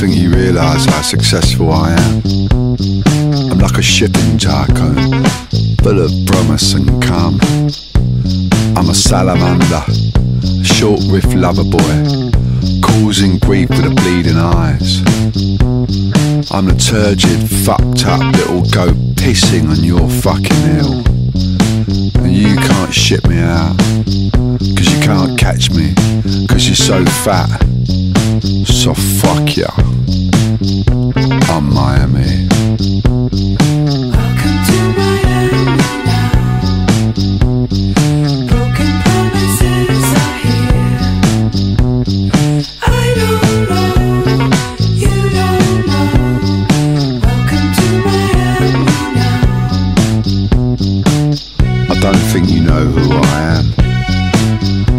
think you realise how successful I am. I'm like a shipping tycoon, full of promise and calm. I'm a salamander, short riff lover boy, causing grief with the bleeding eyes. I'm the turgid, fucked up little goat pissing on your fucking hill. And you can't ship me out, cause you can't catch me, cause you're so fat. So fuck ya. I'm Miami. Welcome to Miami now. Broken promises are here. I don't know, you don't know. Welcome to Miami now. I don't think you know who I am.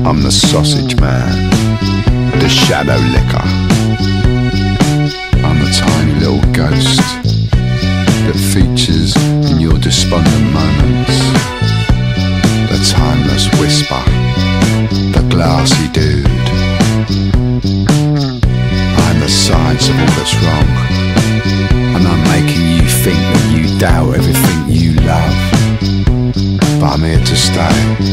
I'm the sausage man, the shadow licker. I'm the tiny little ghost that features in your despondent moments. The timeless whisper, the glassy dude. I'm the science of all that's wrong, and I'm making you think that you doubt everything you love but I'm here to stay.